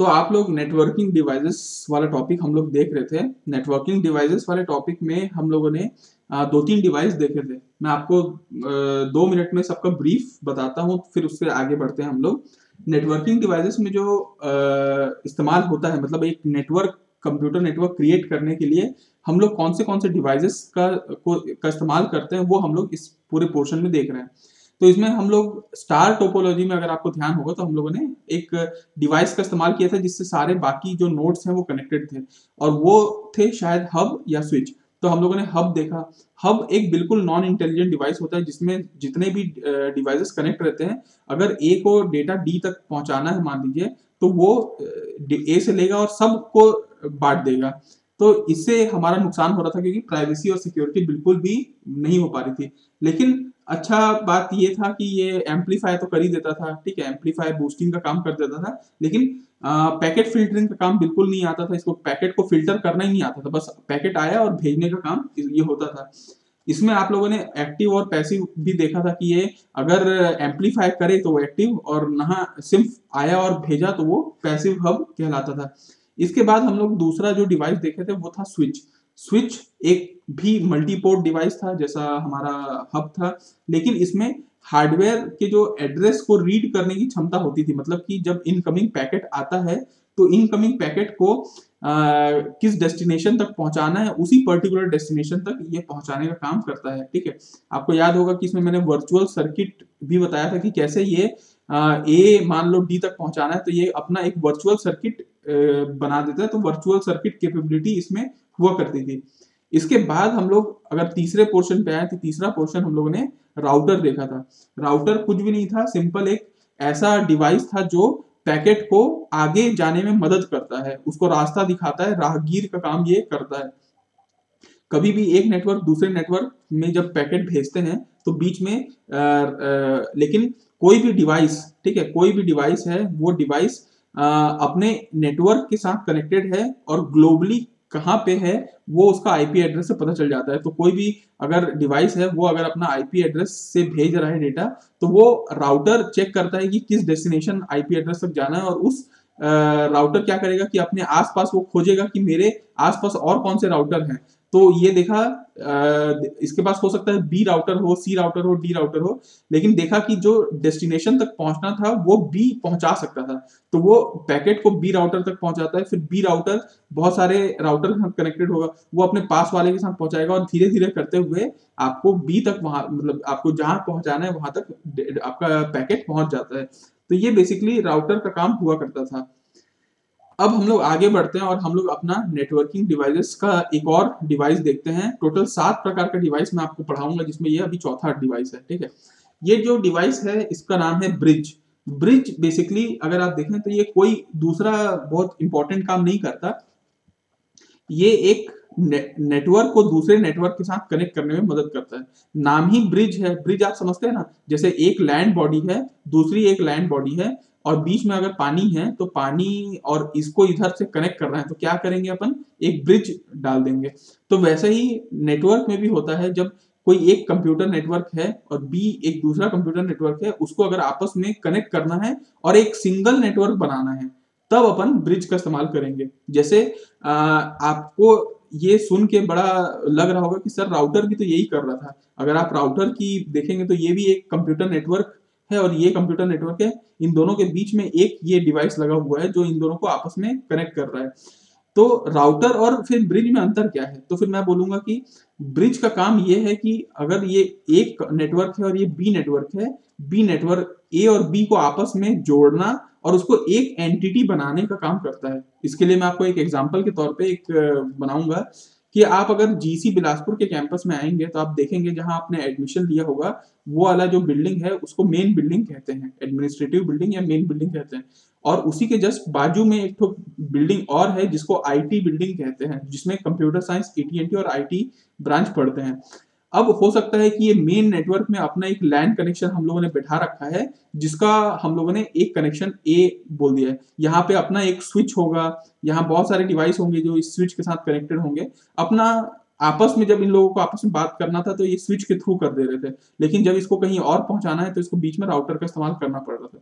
तो आप लोग नेटवर्किंग डिवाइसेस वाला टॉपिक हम लोग देख रहे थे। नेटवर्किंग डिवाइसेस वाले टॉपिक में हम लोगों ने दो तीन डिवाइस देखे थे। मैं आपको दो मिनट में सबका ब्रीफ बताता हूँ, फिर उससे आगे बढ़ते हैं हम लोग। नेटवर्किंग डिवाइसेस में जो इस्तेमाल होता है मतलब एक नेटवर्क कंप्यूटर नेटवर्क क्रिएट करने के लिए हम लोग कौन से कौन से डिवाइसेस का, को, का इस्तेमाल करते हैं, वो हम लोग इस पूरे पोर्शन में देख रहे हैं। तो इसमें हम लोग स्टार टोपोलॉजी में अगर आपको ध्यान होगा तो हम लोगों ने एक डिवाइस का इस्तेमाल किया था जिससे सारे बाकी जो नोड्स हैं वो कनेक्टेड थे और वो थे शायद हब या स्विच। तो हम लोगों ने हब देखा। हब एक बिल्कुल नॉन इंटेलिजेंट डिवाइस होता है जिसमें जितने भी डिवाइसेस कनेक्ट रहते हैं, अगर ए को डेटा डी तक पहुंचाना है, मान लीजिए तो वो ए से लेगा और सबको बांट देगा। तो इससे हमारा नुकसान हो रहा था क्योंकि प्राइवेसी और सिक्योरिटी बिल्कुल भी नहीं हो पा रही थी। लेकिन अच्छा बात ये था कि ये एम्पलीफाई तो कर ही देता था, ठीक है एम्पलीफाई बूस्टिंग का काम कर देता था, लेकिन पैकेट फिल्टरिंग का काम बिल्कुल नहीं आता था, इसको पैकेट को फ़िल्टर करना ही नहीं आता था, बस पैकेट आया और भेजने का काम ये होता था। इसमें आप लोगों ने एक्टिव और पैसिव भी देखा था कि ये अगर एम्पलीफाई करे तो वो एक्टिव और नहा सिर्फ़ आया और भेजा तो वो पैसिव हब कहलाता था। इसके बाद हम लोग दूसरा जो डिवाइस देखे थे वो था स्विच स्विच एक भी मल्टीपोर्ट डिवाइस था जैसा हमारा हब था लेकिन इसमें हार्डवेयर के जो एड्रेस को रीड करने की क्षमता होती थी मतलब कि जब इनकमिंग पैकेट आता है तो इनकमिंग पैकेट को आ, किस डेस्टिनेशन तक पहुंचाना है उसी पर्टिकुलर डेस्टिनेशन तक ये पहुँचाने का काम करता है ठीक है? आपको याद होगा कि इसमें मैंने वर्चुअल सर्किट भी बताया था कि कैसे ये ए मान लो डी तक पहुंचाना है तो ये अपना एक वर्चुअल सर्किट बना देता है तो वर्चुअल सर्किट कैपेबिलिटी इसमें हुआ करती थी इसके बाद हम लोग अगर तीसरे पोर्शन पे आए तो तीसरा पोर्शन हम लोगों ने राउटर देखा था। राउटर कुछ भी नहीं था सिंपल एक ऐसा डिवाइस था जो पैकेट को आगे जाने में मदद करता है। उसको रास्ता दिखाता है राहगीर का काम ये करता है। कभी भी एक नेटवर्क दूसरे नेटवर्क में जब पैकेट भेजते हैं तो बीच में आ, आ, लेकिन कोई भी डिवाइस ठीक है कोई भी डिवाइस है वो डिवाइस अपने नेटवर्क के साथ कनेक्टेड है और ग्लोबली कहाँ पे है, वो उसका आईपी एड्रेस से पता चल जाता है। तो कोई भी अगर डिवाइस है, वो अगर अपना आईपी एड्रेस से भेज रहा है डेटा तो वो राउटर चेक करता है कि किस डेस्टिनेशन आईपी एड्रेस तक जाना है और उस राउटर क्या करेगा कि अपने आसपास वो खोजेगा कि मेरे आसपास और कौन से राउटर हैं। तो ये देखा इसके पास हो सकता है बी राउटर हो सी राउटर हो डी राउटर हो, लेकिन देखा कि जो डेस्टिनेशन तक पहुँचना था, वो बी पहुँचा सकता था। तो वो पैकेट को बी राउटर तक पहुंचाता है, फिर बी राउटर बहुत सारे राउटर के साथ कनेक्टेड होगा, वो अपने पास वाले के साथ पहुंचाएगा और धीरे धीरे करते हुए आपको बी तक वहाँ मतलब आपको जहाँ पहुंचाना है, वहाँ तक आपका पैकेट पहुँच जाता है। तो ये बेसिकली राउटर का काम हुआ करता था। अब हम लोग आगे बढ़ते हैं और हम लोग अपना नेटवर्किंग डिवाइसेस का एक और डिवाइस देखते हैं। टोटल सात प्रकार का डिवाइस मैं आपको पढ़ाऊँगा, जिसमें ये अभी चौथा डिवाइस है, ठीक है? ये जो डिवाइस है, इसका नाम है ब्रिज ब्रिज बेसिकली अगर आप देखें तो ये कोई दूसरा बहुत इंपॉर्टेंट काम नहीं करता। ये एक नेटवर्क को दूसरे नेटवर्क के साथ कनेक्ट करने में मदद करता है। नाम ही ब्रिज है। ब्रिज आप समझते हैं ना? जैसे एक लैंड बॉडी है, दूसरी एक लैंड बॉडी है। और बीच में अगर पानी है तो पानी और इसको इधर से कनेक्ट करना है तो क्या करेंगे अपन? एक ब्रिज डाल देंगे। तो वैसे ही नेटवर्क में भी होता है जब कोई एक कंप्यूटर नेटवर्क है और बी एक दूसरा कंप्यूटर नेटवर्क है उसको अगर आपस में कनेक्ट करना है और एक सिंगल नेटवर्क बनाना है तब अपन ब्रिज का इस्तेमाल करेंगे। जैसे आ, आपको ये सुन के बड़ा लग रहा होगा कि सर राउटर भी तो यही कर रहा था। अगर आप राउटर की देखेंगे तो ये भी एक कंप्यूटर नेटवर्क है और ये कंप्यूटर नेटवर्क है। इन दोनों के बीच में एक ये डिवाइस लगा हुआ है जो इन दोनों को आपस में कनेक्ट कर रहा है। तो राउटर और फिर ब्रिज में अंतर क्या है? तो फिर मैं बोलूँगा कि ब्रिज का काम ये है कि अगर ये एक नेटवर्क है और ये बी नेटवर्क है बी नेटवर्क ए और बी को आपस में जोड़ना और उसको एक एंटिटी बनाने का काम करता है। इसके लिए मैं आपको एक एग्जांपल के तौर पे एक बनाऊँगा। कि आप अगर जीसी बिलासपुर के कैंपस में आएँगे तो आप देखेंगे जहाँ आपने एडमिशन लिया होगा, वो वाला जो बिल्डिंग है, उसको मेन बिल्डिंग कहते हैं। एडमिनिस्ट्रेटिव बिल्डिंग या मेन बिल्डिंग कहते हैं। और उसी के जस्ट बाजू में एक तो बिल्डिंग और है, जिसको आईटी बिल्डिंग कहते हैं, जिसमें कंप्यूटर साइंस एटीएनटी और आईटी ब्रांच पढ़ते हैं। अब हो सकता है कि ये मेन नेटवर्क में अपना एक लैंड कनेक्शन हम लोगों ने बैठा रखा है, जिसका हम लोगों ने एक कनेक्शन ए बोल दिया है। यहाँ पे अपना एक स्विच होगा, यहाँ बहुत सारे डिवाइस होंगे जो इस स्विच के साथ कनेक्टेड होंगे। अपना आपस में जब इन लोगों को आपस में बात करना था तो ये स्विच के थ्रू कर दे रहे थे। लेकिन जब इसको कहीं और पहुंचाना है तो इसको बीच में राउटर का इस्तेमाल करना पड़ रहा था।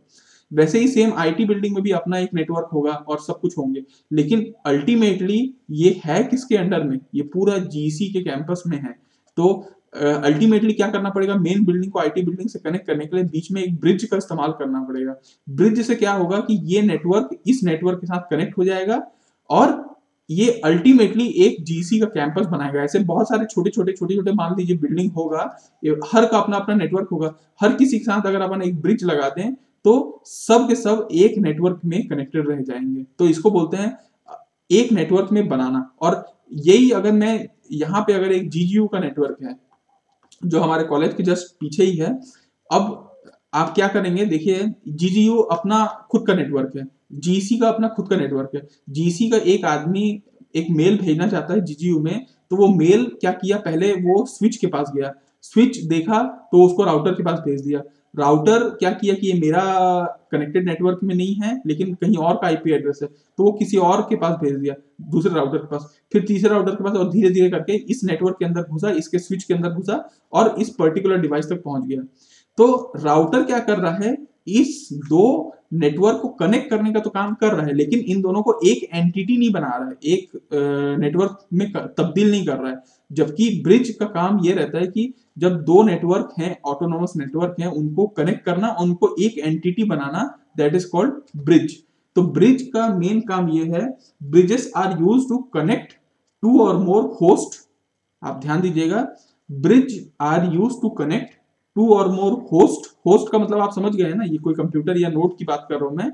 वैसे ही सेम आईटी बिल्डिंग में भी अपना एक नेटवर्क होगा और सब कुछ होंगे। लेकिन अल्टीमेटली ये है किसके अंडर में? ये पूरा जीसी के कैंपस में है। तो अल्टीमेटली uh, क्या करना पड़ेगा? मेन बिल्डिंग को आईटी बिल्डिंग से कनेक्ट करने के लिए बीच में एक ब्रिज का इस्तेमाल करना पड़ेगा। ब्रिज से क्या होगा कि ये नेटवर्क इस नेटवर्क के साथ कनेक्ट हो जाएगा और ये अल्टीमेटली एक जीसी का कैंपस बनाएगा। ऐसे बहुत सारे छोटे छोटे छोटे छोटे मान लीजिए बिल्डिंग होगा हर का अपना अपना नेटवर्क होगा। हर किसी के साथ अगर अपन एक ब्रिज लगा दें तो सब के सब एक नेटवर्क में कनेक्टेड रह जाएँगे। तो इसको बोलते हैं एक नेटवर्क में बनाना। और यही अगर मैं यहाँ पे अगर एक जीजीयू का नेटवर्क है जो हमारे कॉलेज के जस्ट पीछे ही है। अब आप क्या करेंगे, देखिए जीजीयू अपना खुद का नेटवर्क है। जीसी का अपना खुद का नेटवर्क है। जीसी का एक आदमी एक मेल भेजना चाहता है जीजीयू में तो वो मेल क्या किया? पहले वो स्विच के पास गया। स्विच देखा तो उसको राउटर के पास भेज दिया। राउटर क्या किया कि ये मेरा कनेक्टेड नेटवर्क में नहीं है, लेकिन कहीं और का आईपी एड्रेस है तो वो किसी और के पास भेज दिया, दूसरे राउटर के पास। फिर तीसरे राउटर के पास और धीरे धीरे करके इस नेटवर्क के अंदर घुसा, इसके स्विच के अंदर घुसा और इस पर्टिकुलर डिवाइस तक पहुँच गया। तो राउटर क्या कर रहा है? इस दो नेटवर्क को कनेक्ट करने का तो काम कर रहा है, लेकिन इन दोनों को एक एंटिटी नहीं बना रहा है, एक नेटवर्क में तब्दील नहीं कर रहा है। जबकि ब्रिज का काम ये रहता है कि जब दो नेटवर्क हैं ऑटोनोमस नेटवर्क हैं, उनको कनेक्ट करना, उनको एक एंटिटी बनाना दैट इज़ कॉल्ड ब्रिज तो ब्रिज का मेन काम ये है bridges are use to connect two और मोर होस्ट आप ध्यान दीजिएगा bridge are use to connect two और मोर होस्ट होस्ट का मतलब आप समझ गए ना, ये कोई कंप्यूटर या नोट की बात कर रहा हूँ मैं,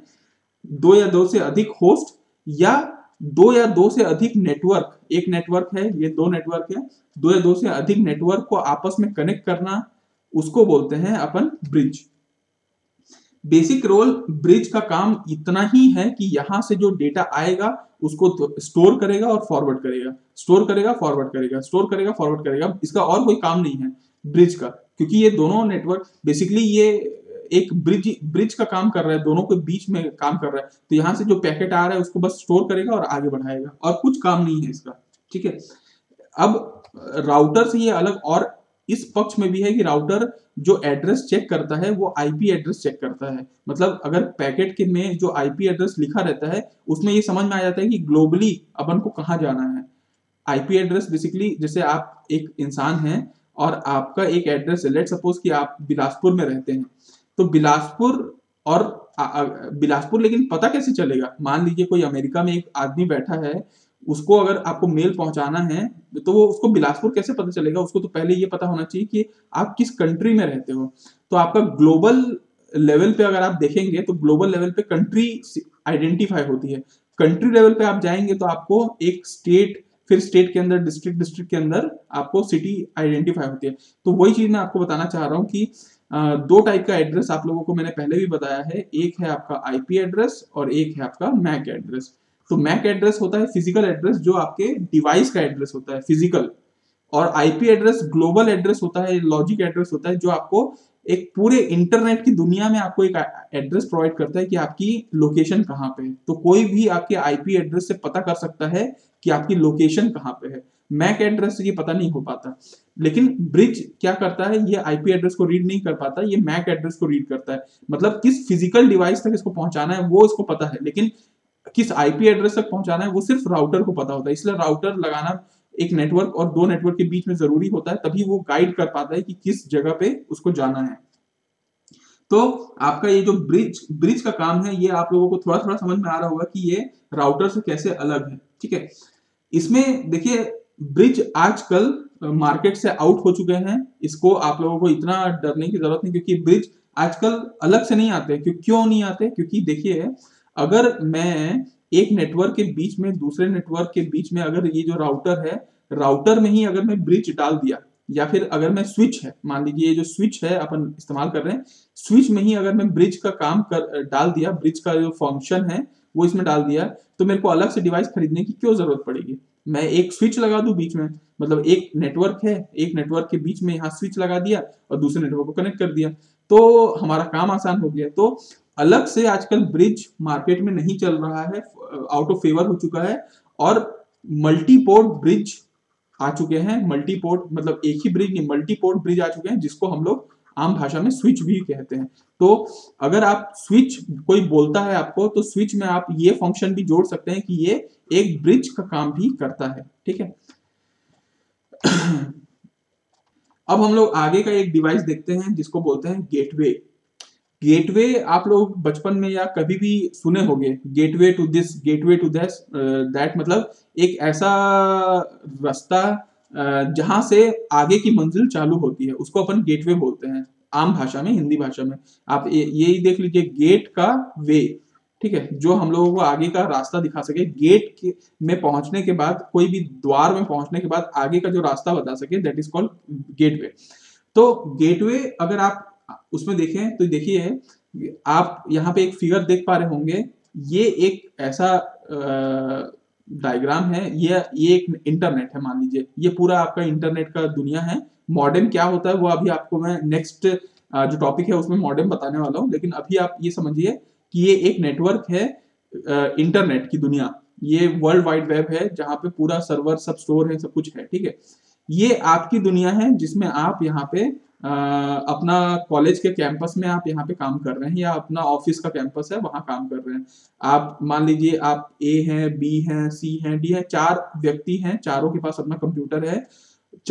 दो या दो से अधिक होस्ट या दो या दो से अधिक नेटवर्क एक नेटवर्क है, ये दो नेटवर्क है, दो या दो से अधिक नेटवर्क को आपस में कनेक्ट करना, उसको बोलते हैं अपन ब्रिज बेसिक रोल ब्रिज का काम इतना ही है कि यहाँ से जो डेटा आएगा, उसको स्टोर करेगा और फॉरवर्ड करेगा. स्टोर करेगा फॉरवर्ड करेगा. स्टोर करेगा फॉरवर्ड करेगा. इसका और कोई काम नहीं है ब्रिज का, क्योंकि ये दोनों नेटवर्क बेसिकली ये एक ब्रिज ब्रिज का काम कर रहा है, दोनों के बीच में काम कर रहा है तो यहाँ से जो पैकेट आ रहा है, उसको बस स्टोर करेगा और आगे बढ़ाएगा, और कुछ काम नहीं है इसका, ठीक है? अब राउटर से ये अलग, और इस पक्ष में भी है कि राउटर जो एड्रेस चेक करता है, वो आईपी एड्रेस चेक करता है मतलब अगर पैकेट के में जो आईपी एड्रेस लिखा रहता है, उसमें ये समझ में आ जाता है कि ग्लोबली अपन को कहाँ जाना है। आईपी एड्रेस बेसिकली जैसे आप एक इंसान हैं, और आपका एक एड्रेस है लेट सपोज़ कि आप बिलासपुर में रहते हैं तो बिलासपुर और बिलासपुर लेकिन पता कैसे चलेगा? मान लीजिए कोई अमेरिका में एक आदमी बैठा है, उसको अगर आपको मेल पहुंचाना है तो वो उसको बिलासपुर कैसे पता चलेगा? उसको तो पहले ये पता होना चाहिए कि आप किस कंट्री में रहते हो। तो आपका ग्लोबल लेवल पे अगर आप देखेंगे तो ग्लोबल लेवल पे कंट्री आइडेंटिफाई होती है। कंट्री लेवल पे आप जाएँगे तो आपको एक स्टेट फिर स्टेट के अंदर डिस्ट्रिक्ट डिस्ट्रिक्ट के अंदर आपको सिटी आइडेंटिफाई होती है। तो वही चीज़ मैं आपको बताना चाह रहा हूँ कि दो टाइप का एड्रेस आप लोगों को मैंने पहले भी बताया है। एक है आपका आईपी एड्रेस और एक है आपका मैक एड्रेस तो मैक एड्रेस होता है फ़िज़िकल एड्रेस जो आपके डिवाइस का एड्रेस होता है फ़िज़िकल और आईपी एड्रेस ग्लोबल एड्रेस होता है लॉजिक एड्रेस होता है, जो आपको एक पूरे इंटरनेट की दुनिया में आपको एक एड्रेस प्रोवाइड करता है कि आपकी लोकेशन कहाँ पे है। तो कोई भी आपके आईपी एड्रेस से पता कर सकता है कि आपकी लोकेशन कहाँ पे है। मैक एड्रेस ये पता नहीं हो पाता। लेकिन ब्रिज क्या करता है? ये आईपी एड्रेस को रीड नहीं कर पाता, ये मैक एड्रेस को रीड करता है। मतलब किस फ़िज़िकल डिवाइस तक इसको पहुंचाना है, वो इसको पता है। लेकिन किस आईपी एड्रेस तक पहुंचाना है, वो सिर्फ़ राउटर को पता होता है। इसलिए राउटर लगाना एक नेटवर्क और दो नेटवर्क के बीच में ज़रूरी होता है, तभी वो गाइड कर पाता है कि किस जगह पे उसको जाना है। तो आपका ये जो ब्रिज ब्रिज का काम है, ये आप लोगों को थोड़ा थोड़ा समझ में आ रहा होगा कि ये राउटर से कैसे अलग है। ठीक है? इसमें देखिए ब्रिज आजकल मार्केट से आउट हो चुके हैं। इसको आप लोगों को इतना डरने की ज़रूरत नहीं, क्योंकि ब्रिज आजकल अलग से नहीं आते। क्यों क्यों नहीं आते? क्योंकि देखिए, अगर मैं एक नेटवर्क के बीच में, दूसरे नेटवर्क के बीच में अगर ये जो राउटर है, राउटर में ही अगर मैं ब्रिज डाल दिया, या फिर अगर मैं स्विच है, मान लीजिए ये जो स्विच है अपन इस्तेमाल कर रहे हैं, स्विच में ही अगर मैं ब्रिज का काम कर डाल दिया, ब्रिज का जो फ़ंक्शन है वो इसमें डाल दिया तो मेरे को अलग से डिवाइस खरीदने की क्यों ज़रूरत पड़ेगी? मैं एक स्विच लगा दू बीच में मतलब एक नेटवर्क है, एक नेटवर्क के बीच में यहाँ स्विच लगा दिया और दूसरे नेटवर्क को कनेक्ट कर दिया। तो हमारा काम आसान हो गया। तो अलग से आजकल ब्रिज मार्केट में नहीं चल रहा है आउट ऑफ़ फेवर हो चुका है और मल्टीपोर्ट ब्रिज आ चुके हैं। मल्टीपोर्ट मतलब एक ही ब्रिज नहीं मल्टीपोर्ट ब्रिज आ चुके हैं जिसको हम लोग आम भाषा में स्विच भी कहते हैं। तो अगर आप स्विच कोई बोलता है आपको तो स्विच में आप ये फ़ंक्शन भी जोड़ सकते हैं कि ये एक ब्रिज का काम भी करता है, ठीक है? अब हम लोग आगे का एक डिवाइस देखते हैं, जिसको बोलते हैं गेटवे गेटवे आप लोग बचपन में या कभी भी सुने होंगे। Gateway to this gateway to this that मतलब एक ऐसा रास्ता जहाँ से आगे की मंजिल चालू होती है, उसको अपन गेटवे बोलते हैं, आम भाषा में, हिंदी भाषा में। आप यही देख लीजिए गेट का वे ठीक है? जो हम लोगों को आगे का रास्ता दिखा सके गेट के, में पहुँचने के बाद, कोई भी द्वार में पहुँचने के बाद आगे का जो रास्ता बता सके दैट इज़ कॉल्ड गेटवे तो गेटवे अगर आप उसमें देखें तो देखिए, आप यहाँ पे एक फिगर देख पा रहे होंगे, ये एक ऐसा डायग्राम है, ये ये एक इंटरनेट है, मान लीजिए। ये पूरा आपका इंटरनेट का दुनिया है। मॉडेम क्या होता है, वो अभी आपको मैं नेक्स्ट जो टॉपिक है उसमें मॉडर्न बताने वाला हूँ। लेकिन अभी आप ये समझिए कि ये एक नेटवर्क है इंटरनेट की दुनिया। ये वर्ल्ड वाइड वेब है, जहाँ पे पूरा सर्वर सब स्टोर है, सब कुछ है, ठीक है। ये आपकी दुनिया है, जिसमें आप यहाँ पे अपना कॉलेज के कैंपस में आप यहाँ पे काम कर रहे हैं या अपना ऑफ़िस का कैंपस है, वहाँ काम कर रहे हैं? आप मान लीजिए आप ए हैं बी हैं सी हैं डी हैं, चार व्यक्ति हैं, चारों के पास अपना कंप्यूटर है।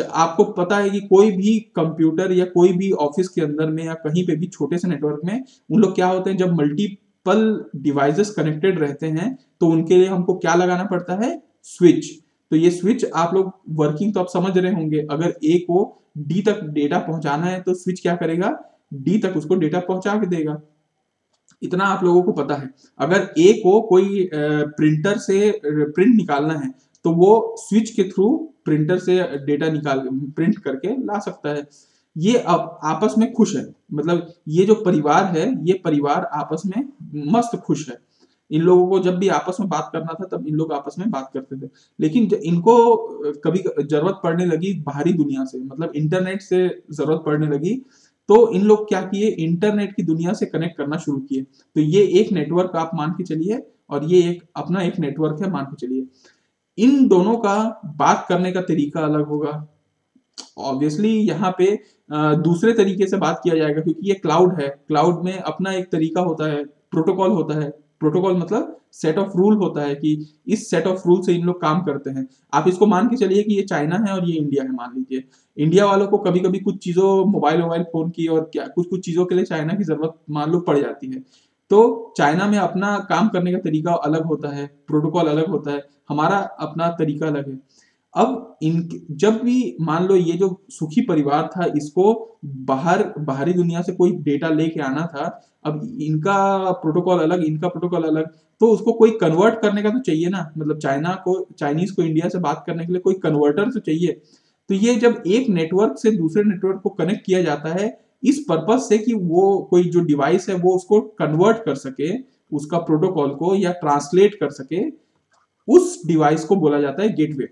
आपको पता है कि कोई भी कंप्यूटर या कोई भी ऑफ़िस के अंदर में या कहीं पे भी छोटे से नेटवर्क में उन लोग क्या होते हैं, जब मल्टीपल डिवाइसेस कनेक्टेड रहते हैं तो उनके लिए हमको क्या लगाना पड़ता है? स्विच तो ये स्विच आप लोग वर्किंग तो आप समझ रहे होंगे। अगर ए को डी तक डेटा पहुंचाना है तो स्विच क्या करेगा? डी तक उसको डेटा पहुँचा के देगा। इतना आप लोगों को पता है। अगर ए को कोई प्रिंटर से प्रिंट निकालना है तो वो स्विच के थ्रू प्रिंटर से डेटा निकाल प्रिंट करके ला सकता है। ये अब आपस में खुश है। मतलब ये जो परिवार है, ये परिवार आपस में मस्त खुश है। इन लोगों को जब भी आपस में बात करना था, तब इन लोग आपस में बात करते थे। लेकिन इनको कभी ज़रूरत पड़ने लगी बाहरी दुनिया से मतलब इंटरनेट से ज़रूरत पड़ने लगी तो इन लोग क्या किए, इंटरनेट की दुनिया से कनेक्ट करना शुरू किए। तो ये एक नेटवर्क आप मान के चलिए, और ये एक, अपना एक नेटवर्क है मान के चलिए। इन दोनों का बात करने का तरीका अलग होगा। ऑब्वियसली यहाँ पे दूसरे तरीके से बात किया जाएगा, क्योंकि ये क्लाउड है। क्लाउड में अपना एक तरीका होता है, प्रोटोकॉल होता है। प्रोटोकॉल मतलब सेट ऑफ़ रूल होता है कि इस सेट ऑफ़ रूल से इन लोग काम करते हैं। आप इसको मान के चलिए कि ये चाइना है और ये इंडिया है, मान लीजिए। इंडिया वालों को कभी कभी कुछ चीज़ों मोबाइल मोबाइल फ़ोन की और क्या कुछ कुछ चीज़ों के लिए चाइना की ज़रूरत मान लो पड़ जाती है। तो चाइना में अपना काम करने का तरीका अलग होता है प्रोटोकॉल अलग होता है, हमारा अपना तरीका अलग है। अब इन, जब भी मान लो ये जो सुखी परिवार था, इसको बाहर, बाहरी दुनिया से कोई डेटा लेके आना था अब इनका प्रोटोकॉल अलग, इनका प्रोटोकॉल अलग। तो उसको कोई कन्वर्ट करने का तो चाहिए ना? मतलब चाइना को, चाइनीज़ को इंडिया से बात करने के लिए कोई कन्वर्टर तो चाहिए। तो ये जब एक नेटवर्क से दूसरे नेटवर्क को कनेक्ट किया जाता है, इस पर्पज से कि वो कोई जो डिवाइस है, वो उसको कन्वर्ट कर सके, उसका प्रोटोकॉल को या ट्रांसलेट कर सके, उस डिवाइस को बोला जाता है गेटवे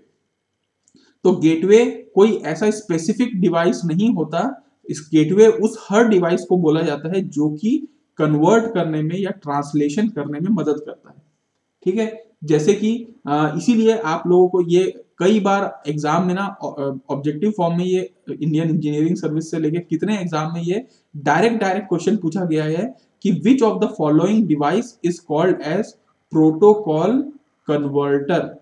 तो गेटवे कोई ऐसा स्पेसिफिक डिवाइस नहीं होता। इस गेटवे उस हर डिवाइस को बोला जाता है जो कि कन्वर्ट करने में या ट्रांसलेशन करने में मदद करता है। ठीक है? जैसे कि इसीलिए आप लोगों को ये कई बार एग्ज़ाम में ना ऑब्जेक्टिव फॉर्म में ये इंडियन इंजीनियरिंग सर्विस से लेके कितने एग्ज़ाम में ये डायरेक्ट डायरेक्ट क्वेश्चन पूछा गया है कि which of the following device is called as protocol converter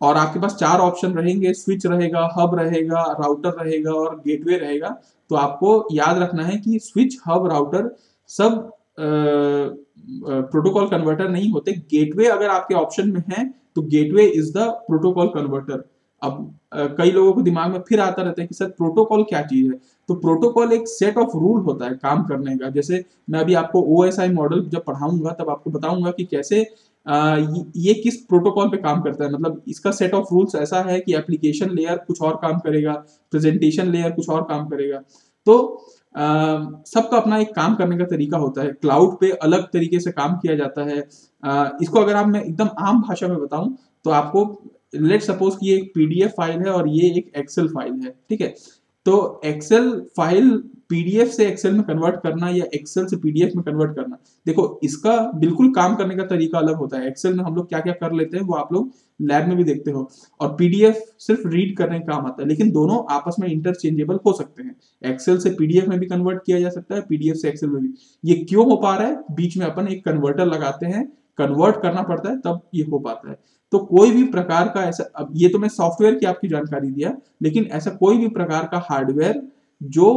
और आपके पास चार ऑप्शन रहेंगे स्विच रहेगा हब रहेगा राउटर रहेगा और गेटवे रहेगा। तो आपको याद रखना है कि स्विच हब राउटर सब प्रोटोकॉल कन्वर्टर नहीं होते। गेटवे अगर आपके ऑप्शन में है तो gateway is the protocol converter अब कई लोगों को दिमाग में फिर आता रहता है कि सर प्रोटोकॉल क्या चीज़ है? तो प्रोटोकॉल एक सेट ऑफ़ रूल होता है काम करने का। जैसे मैं अभी आपको ओएसआई मॉडल जब पढ़ाऊँगा, तब आपको बताऊँगा कि कैसे ये किस प्रोटोकॉल पे काम करता है। मतलब इसका सेट ऑफ़ रूल्स ऐसा है कि एप्लीकेशन लेयर कुछ और काम करेगा प्रेजेंटेशन लेयर कुछ और काम करेगा। तो सबका अपना एक काम करने का तरीका होता है। क्लाउड पे अलग तरीके से काम किया जाता है। आ, इसको अगर आप मैं एकदम आम भाषा में बताऊँ तो आपको लेट सपोज़ कि ये एक पीडीएफ फ़ाइल है और ये एक एक्सेल फ़ाइल है ठीक है? तो एक्सेल फ़ाइल पीडीएफ से एक्सेल में कन्वर्ट करना या एक्सेल से पीडीएफ में कन्वर्ट करना, देखो इसका बिल्कुल काम करने का तरीका अलग होता है। एक्सेल में हम लोग क्या क्या कर लेते हैं, वो आप लोग लैब में भी देखते हो। और पीडीएफ सिर्फ़ रीड करने का काम आता है, लेकिन दोनों आपस में इंटरचेंजेबल हो सकते हैं। एक्सेल से पीडीएफ में भी कन्वर्ट किया जा सकता है पीडीएफ से एक्सेल में भी। ये क्यों हो पा रहा है? बीच में अपन एक कन्वर्टर लगाते हैं कन्वर्ट करना पड़ता है, तब ये हो पाता है। तो कोई भी प्रकार का ऐसा, अब ये तो मैं सॉफ्टवेयर की आपकी जानकारी दिया, लेकिन ऐसा कोई भी प्रकार का हार्डवेयर जो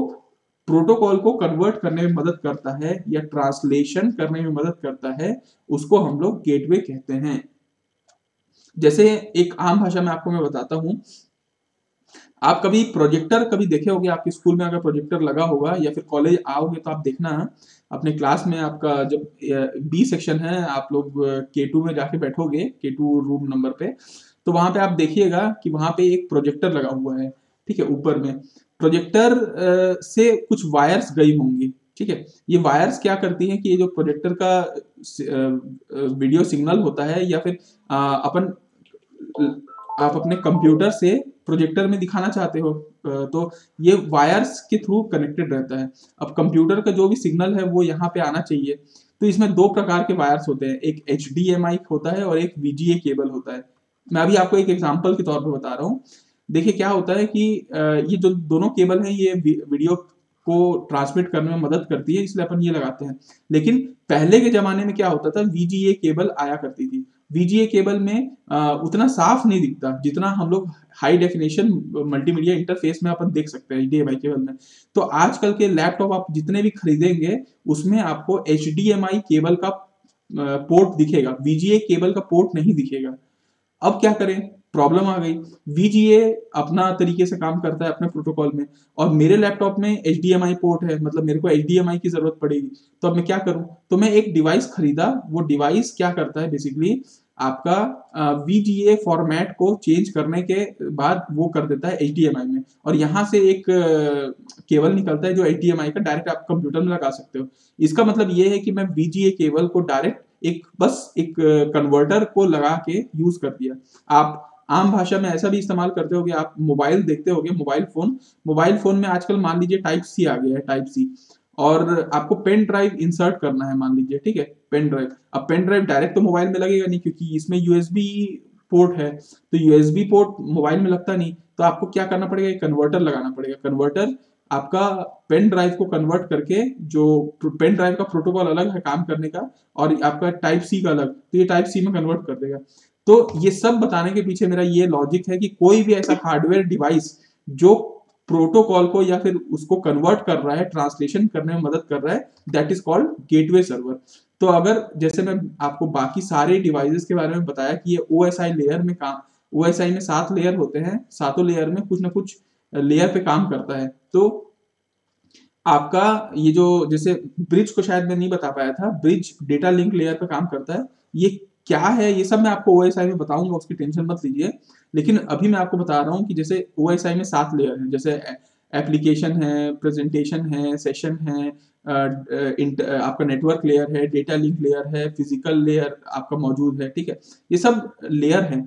प्रोटोकॉल को कन्वर्ट करने में मदद करता है या ट्रांसलेशन करने में मदद करता है, उसको हम लोग गेटवे कहते हैं। जैसे एक आम भाषा में आपको मैं बताता हूँ आप कभी प्रोजेक्टर कभी देखे होंगे? आपके स्कूल में अगर प्रोजेक्टर लगा होगा या फिर कॉलेज आओगे तो आप देखना। अपने क्लास में आपका जब बी सेक्शन है, आप लोग के टू में जाके बैठोगे के टू रूम नंबर पे तो वहाँ पे आप देखिएगा कि वहाँ पे एक प्रोजेक्टर लगा हुआ है, ठीक है, ऊपर में। प्रोजेक्टर से कुछ वायर्स गई होंगी, ठीक है? ये वायर्स क्या करती हैं कि ये जो प्रोजेक्टर का वीडियो सिग्नल होता है या फिर अपन, आप अपने कंप्यूटर से प्रोजेक्टर में दिखाना चाहते हो तो ये वायर्स के थ्रू कनेक्टेड रहता है। अब कंप्यूटर का जो भी सिग्नल है, वो यहाँ पे आना चाहिए। तो इसमें दो प्रकार के वायर्स होते हैं, एक एच होता है और एक वीजीए केबल होता है। मैं अभी आपको एक एग्ज़ाम्पल के तौर पर बता रहा हूँ। देखिए, क्या होता है कि ये जो दोनों केबल हैं, ये वीडियो को ट्रांसमिट करने में मदद करती है, इसलिए अपन ये लगाते हैं। लेकिन पहले के जमाने में क्या होता था, वीजीए केबल आया करती थी। वीजीए केबल में आ, उतना साफ़ नहीं दिखता जितना हम लोग हाई डेफिनेशन मल्टीमीडिया इंटरफेस में अपन देख सकते हैं एच केबल में। तो आजकल के लैपटॉप आप जितने भी खरीदेंगे उसमें आपको HDMI केबल का पोर्ट दिखेगा। वीजीए केबल का पोर्ट नहीं दिखेगा। अब क्या करें? प्रॉब्लम आ गई। वीजीए अपना तरीके से काम करता है अपने प्रोटोकॉल में। और मेरे लैपटॉप में HDMI पोर्ट है मतलब मेरे को HDMI की ज़रूरत पड़ेगी। तो अब मैं क्या करूँ? तो मैं एक डिवाइस खरीदा। वो डिवाइस क्या करता है? बेसिकली आपका वीजीए फॉर्मेट को चेंज करने के बाद वो कर देता है HDMI में। और यहाँ से एक केबल निकलता है जो HDMI का डायरेक्ट आप कंप्यूटर में लगा सकते हो। इसका मतलब ये है कि मैं वीजीए केबल को डायरेक्ट एक, बस एक कन्वर्टर को लगा के यूज़ कर दिया। आप आम भाषा में ऐसा भी इस्तेमाल करते हो आप मोबाइल देखते हो मोबाइल फ़ोन मोबाइल फ़ोन में आजकल मान लीजिए टाइप सी आ गया है टाइप सी और आपको पेन ड्राइव इंसर्ट करना है, मान लीजिए, ठीक है? पेन ड्राइव अब पेन ड्राइव डायरेक्ट तो मोबाइल में लगेगा नहीं, क्योंकि इसमें यूएसबी पोर्ट है। तो यूएसबी पोर्ट मोबाइल में लगता नहीं। तो आपको क्या करना पड़ेगा? कन्वर्टर लगाना पड़ेगा। कन्वर्टर आपका पेन ड्राइव को कन्वर्ट करके जो पेन ड्राइव का प्रोटोकॉल अलग है काम करने का और आपका टाइप सी का अलग तो ये टाइप सी में कन्वर्ट कर देगा। तो ये सब बताने के पीछे मेरा ये लॉजिक है कि कोई भी ऐसा हार्डवेयर डिवाइस जो प्रोटोकॉल को या फिर उसको कन्वर्ट कर रहा है ट्रांसलेशन करने में मदद कर रहा है that is called gateway server तो अगर जैसे मैं आपको बाकी सारे डिवाइसेस के बारे में बताया कि ये ओ लेयर में काम ओ में सात लेयर होते हैं, सातों लेयर में कुछ ना कुछ लेयर पे काम करता है। तो आपका ये जो, जैसे ब्रिज को शायद मैं नहीं बता पाया था ब्रिज डेटा लिंक लेयर पे काम करता है। ये क्या है? ये सब मैं आपको ओएसआई में बताऊँगा, उसकी टेंशन मत लीजिए। लेकिन अभी मैं आपको बता रहा हूँ कि जैसे ओएसआई में सात लेयर हैं, जैसे एप्लीकेशन है प्रेजेंटेशन है सेशन है आपका नेटवर्क लेयर है डेटा लिंक लेयर है फ़िज़िकल लेयर आपका मौजूद है, ठीक है? ये सब लेयर है।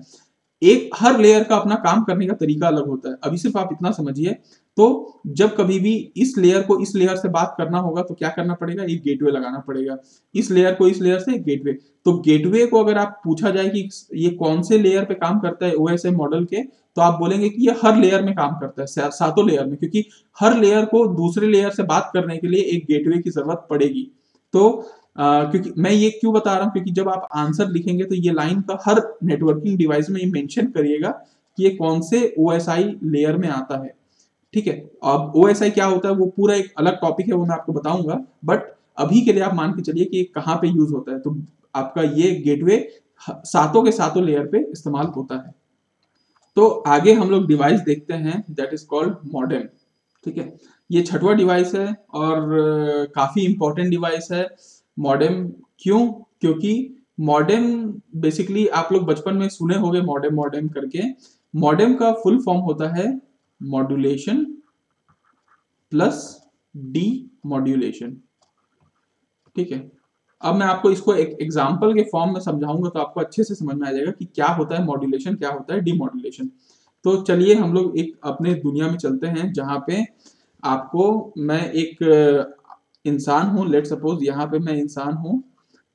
एक, हर लेयर का अपना काम करने का तरीका अलग होता है। अभी सिर्फ़ आप इतना समझिए। तो जब कभी भी इस लेयर को इस लेयर से बात करना होगा तो क्या करना पड़ेगा? एक गेटवे लगाना पड़ेगा। इस लेयर को इस लेयर से एक गेटवे तो गेटवे को अगर आप पूछा जाए कि ये कौन से लेयर पे काम करता है ओएसए मॉडल के तो आप बोलेंगे कि ये हर लेयर में काम करता है सातों लेयर में। क्योंकि हर लेयर को दूसरे लेयर से बात करने के लिए एक गेटवे की ज़रूरत पड़ेगी। तो क्योंकि मैं ये क्यों बता रहा हूँ? क्योंकि जब आप आंसर लिखेंगे तो ये लाइन का हर नेटवर्किंग डिवाइस में ये मेंशन करिएगा कि ये कौन से ओएसआई लेयर में आता है। ठीक है? अब ओएसआई क्या होता है? वो पूरा एक अलग टॉपिक है, वो मैं आपको बताऊँगा। बट अभी के लिए आप मान के चलिए कि कहाँ पे यूज़ होता है। तो आपका ये गेटवे सातों के सातों लेयर पे इस्तेमाल होता है। तो आगे हम लोग डिवाइस देखते हैं दैट इज़ कॉल्ड मॉडेम ठीक है? ये छठवा डिवाइस है और काफ़ी इंपॉर्टेंट डिवाइस है। मॉडेम क्यों? क्योंकि मॉडेम बेसिकली आप लोग बचपन में सुने होंगे मॉडेम मॉडेम करके। मॉडेम का फुल फॉर्म होता है मॉड्यूलेशन प्लस डी मॉड्यूलेशन ठीक है? अब मैं आपको इसको एक एग्ज़ाम्पल के फॉर्म में समझाऊँगा तो आपको अच्छे से समझ में आ जाएगा कि क्या होता है मॉड्यूलेशन क्या होता है डीमॉड्यूलेशन तो चलिए हम लोग एक अपने दुनिया में चलते हैं जहाँ पे आपको मैं एक इंसान हूँ लेट सपोज़ यहाँ पे मैं इंसान हूँ,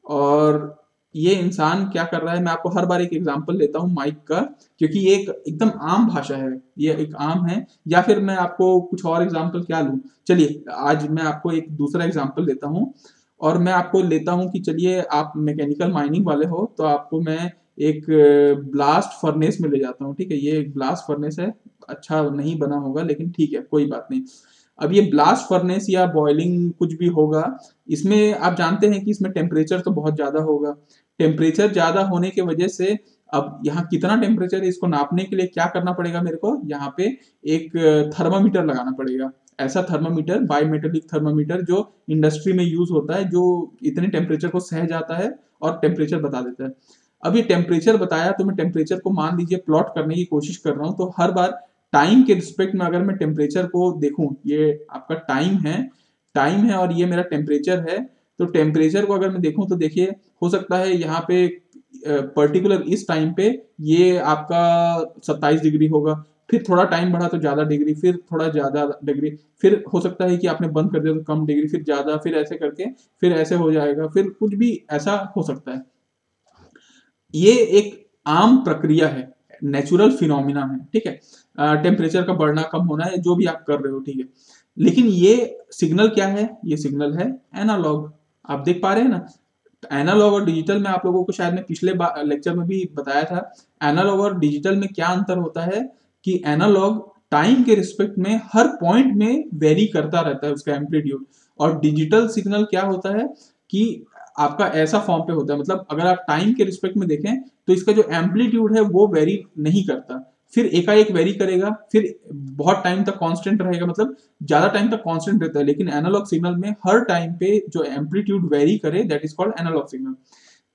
और ये इंसान क्या कर रहा है, मैं आपको हर बार एक एग्जांपल लेता हूँ माइक का, क्योंकि ये एक एकदम आम भाषा है, ये एक आम है, या फिर मैं आपको कुछ और एग्ज़ाम्पल क्या लूँ। चलिए, आज मैं आपको एक दूसरा एग्ज़ाम्पल लेता हूँ, और मैं आपको लेता हूँ कि चलिए आप मैकेनिकल माइनिंग वाले हो तो आपको मैं एक ब्लास्ट फर्नेस में ले जाता हूँ, ठीक है, ये एक ब्लास्ट फर्नेस है अच्छा नहीं बना होगा, लेकिन ठीक है, कोई बात नहीं। अब ये ब्लास्ट फर्नेस या बॉइलिंग कुछ भी होगा, इसमें आप जानते हैं कि इसमें टेम्परेचर तो बहुत ज़्यादा होगा। टेम्परेचर ज़्यादा होने की वजह से अब यहाँ कितना टेम्परेचर है, इसको नापने के लिए क्या करना पड़ेगा मेरे को? यहाँ पे एक थर्मामीटर लगाना पड़ेगा। ऐसा थर्मामीटर बायोमेट्रिक थर्मामीटर जो इंडस्ट्री में यूज़ होता है, जो इतने टेम्परेचर को सह जाता है और टेम्परेचर बता देता है। अब ये टेम्परेचर बताया तो मैं टेम्परेचर को मान लीजिए प्लॉट करने की कोशिश कर रहा हूँ तो हर बार टाइम के रिस्पेक्ट में अगर मैं टेम्परेचर को देखूँ, ये आपका टाइम है टाइम है और ये मेरा टेम्परेचर है तो टेम्परेचर को अगर मैं देखूँ तो देखिए, हो सकता है यहाँ पे पर्टिकुलर इस टाइम पे ये आपका 27 डिग्री होगा। फिर थोड़ा टाइम बढ़ा तो ज़्यादा डिग्री फिर थोड़ा ज़्यादा डिग्री फिर हो सकता है कि आपने बंद कर दिया तो कम डिग्री फिर ज़्यादा, फिर ऐसे करके, फिर ऐसे हो जाएगा, फिर कुछ भी ऐसा हो सकता है। ये एक आम प्रक्रिया है नेचुरल फिनोमिना है, ठीक है? टेम्परेचर का बढ़ना कम होना है, जो भी आप कर रहे हो, ठीक है। लेकिन ये सिग्नल क्या है? ये सिग्नल है एनालॉग आप देख पा रहे हैं ना? एनालॉग और डिजिटल में आप लोगों को शायद मैं पिछले लेक्चर में भी बताया था एनालॉग और डिजिटल में क्या अंतर होता है कि एनालॉग टाइम के रिस्पेक्ट में हर पॉइंट में वेरी करता रहता है उसका एम्पलीट्यूड और डिजिटल सिग्नल क्या होता है कि आपका ऐसा फॉर्म पे होता है मतलब अगर आप टाइम के रिस्पेक्ट में देखें तो इसका जो एम्पलीट्यूड है वो वेरी नहीं करता। फिर एकाएक वेरी करेगा, फिर बहुत टाइम तक कांस्टेंट रहेगा मतलब ज़्यादा टाइम तक कांस्टेंट रहता है, लेकिन एनालॉग सिग्नल में हर टाइम पे जो एम्पलीट्यूड वेरी करे that is called analog signal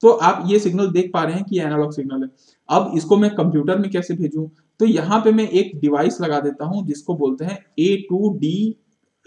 तो आप ये सिग्नल देख पा रहे हैं कि एनालॉग सिग्नल है। अब इसको मैं कंप्यूटर में कैसे भेजूं? तो यहाँ पे मैं एक डिवाइस लगा देता हूँ, जिसको बोलते हैं A to D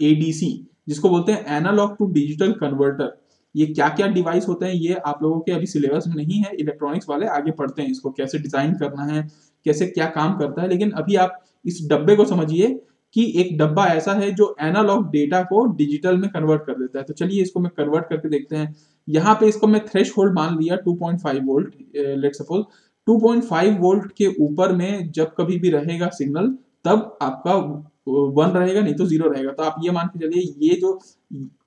A D C जिसको बोलते हैं एनालॉग टू डिजिटल कन्वर्टर ये क्या क्या डिवाइस होते हैं, ये आप लोगों के अभी सिलेबस में नहीं है इलेक्ट्रॉनिक्स वाले आगे पढ़ते हैं इसको, कैसे डिज़ाइन करना है कैसे क्या काम करता है, लेकिन अभी आप इस डब्बे को समझिए कि एक डब्बा ऐसा है जो एनालॉग डेटा को डिजिटल में कन्वर्ट कर देता है। तो चलिए इसको मैं कन्वर्ट करके देखते हैं। यहाँ पे इसको मैं थ्रेश होल्ड मान लिया 2.5 वोल्ट लेट सपोज़ 2.5 वोल्ट के ऊपर में जब कभी भी रहेगा सिग्नल तब आपका वन रहेगा, नहीं तो ज़ीरो रहेगा। तो आप ये मान के चलिए, ये जो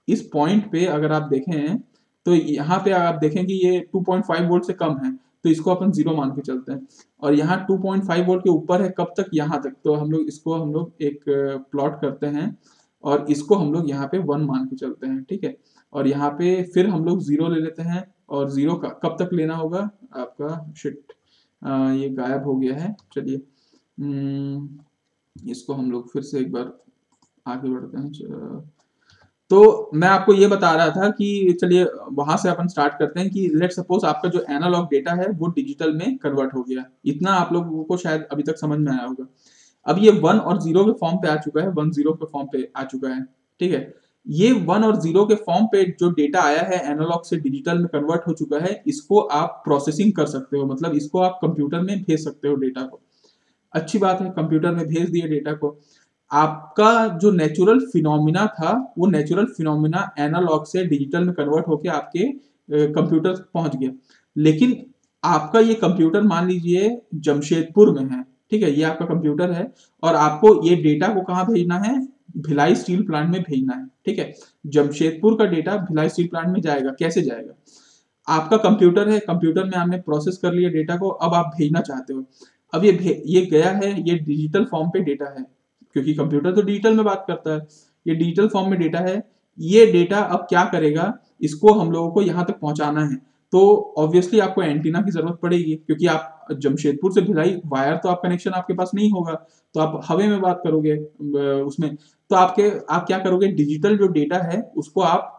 इस पॉइंट पे अगर आप देखें तो यहाँ पे आप देखें कि ये 2.5 वोल्ट से कम है। तो इसको अपन ज़ीरो मान के चलते हैं। और यहाँ 2.5 वोल्ट के ऊपर है कब तक? यहाँ तक। तो हम लोग इसको हम लोग एक प्लॉट करते हैं और इसको हम लोग यहाँ पे वन मान के चलते हैं ठीक है? और यहाँ पे फिर हम लोग ज़ीरो ले लेते हैं और ज़ीरो का कब तक लेना होगा? आपका शिट आ, ये गायब हो गया है। चलिए हम्म, इसको हम लोग फिर से एक बार आगे बढ़ते हैं। तो मैं आपको ये बता रहा था कि चलिए, वहाँ से अपन स्टार्ट करते हैं कि लेट सपोज़ आपका जो एनालॉग डेटा है, वो डिजिटल में कन्वर्ट हो गया। इतना आप लोगों को शायद अभी तक समझ में आया होगा। अब ये वन और ज़ीरो के फॉर्म पे आ चुका है वन ज़ीरो के फॉर्म पे आ चुका है, ठीक है? ये वन और ज़ीरो के फॉर्म पे जो डेटा आया है एनालॉग से डिजिटल में कन्वर्ट हो चुका है, इसको आप प्रोसेसिंग कर सकते हो मतलब इसको आप कंप्यूटर में भेज सकते हो डेटा को। अच्छी बात है कंप्यूटर में भेज दिए डेटा को। आपका जो नेचुरल फिनोमिना था, वो नेचुरल फिनोमिना एनालॉग से डिजिटल में कन्वर्ट होके आपके कंप्यूटर पहुँच गया। लेकिन आपका ये कंप्यूटर मान लीजिए जमशेदपुर में है, ठीक है, ये आपका कंप्यूटर है और आपको ये डेटा को कहाँ भेजना है? भिलाई स्टील प्लांट में भेजना है, ठीक है। जमशेदपुर का डेटा भिलाई स्टील प्लांट में जाएगा, कैसे जाएगा? आपका कंप्यूटर है कंप्यूटर में आपने प्रोसेस कर लिया डेटा को, अब आप भेजना चाहते हो। अब ये ये गया है, ये डिजिटल फॉर्म पे डेटा है। क्योंकि कंप्यूटर तो डिजिटल में बात करता है। ये डिजिटल फॉर्म में डेटा है। ये डेटा अब क्या करेगा? इसको हम लोगों को यहाँ तक पहुंचाना है। तो ऑब्वियसली आपको एंटीना की ज़रूरत पड़ेगी, क्योंकि आप जमशेदपुर से भिलाई वायर तो आप कनेक्शन आपके पास नहीं होगा। तो आप हवे में बात करोगे उसमें। तो आपके, आप क्या करोगे? डिजिटल जो डेटा है, उसको आप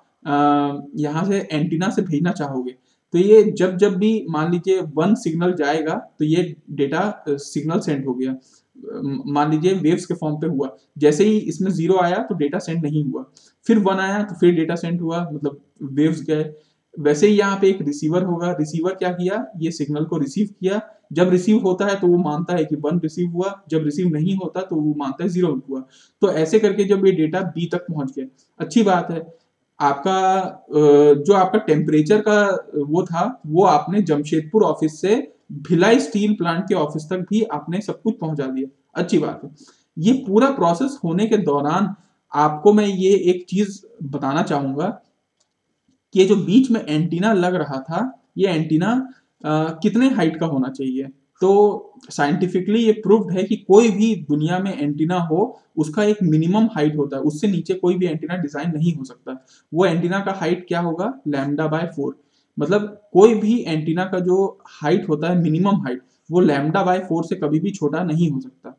यहाँ से एंटीना से भेजना चाहोगे। तो ये जब जब भी मान लीजिए वन सिग्नल जाएगा तो ये डेटा सिग्नल सेंड हो गया। मान लीजिए वेव्स के फॉर्म पे हुआ। जैसे ही इसमें ज़ीरो आया तो डेटा सेंड नहीं हुआ। फिर वन आया तो फिर डेटा सेंड हुआ मतलब वेव्स गए। वैसे ही यहाँ पे एक रिसीवर होगा। रिसीवर क्या किया? ये सिग्नल को रिसीव किया। जब रिसीव होता है तो वो मानता है कि वन रिसीव हुआ। जब रिसीव नहीं होता तो वो मानता है ज़ीरो हुआ। तो ऐसे करके जब ये डेटा बी तक पहुँच गया। अच्छी बात है। आपका जो आपका टेम्परेचर का वो था, वो आपने जमशेदपुर ऑफ़िस से भिलाई स्टील प्लांट के ऑफ़िस तक भी आपने सब कुछ पहुँचा दिया। अच्छी बात है। ये पूरा प्रोसेस होने के दौरान आपको मैं ये एक चीज़ बताना चाहूँगा कि जो बीच में एंटीना लग रहा था, ये एंटीना कितने हाइट का होना चाहिए? तो साइंटिफिकली ये प्रूव्ड है कि कोई भी दुनिया में एंटीना हो, उसका एक मिनिमम हाइट होता है। उससे नीचे कोई भी एंटीना डिज़ाइन नहीं हो सकता। वो एंटीना का हाइट क्या होगा? Lambda by four. मतलब कोई भी एंटीना का जो हाइट होता है मिनिमम हाइट वो लैमडा बाय फोर से कभी भी छोटा नहीं हो सकता।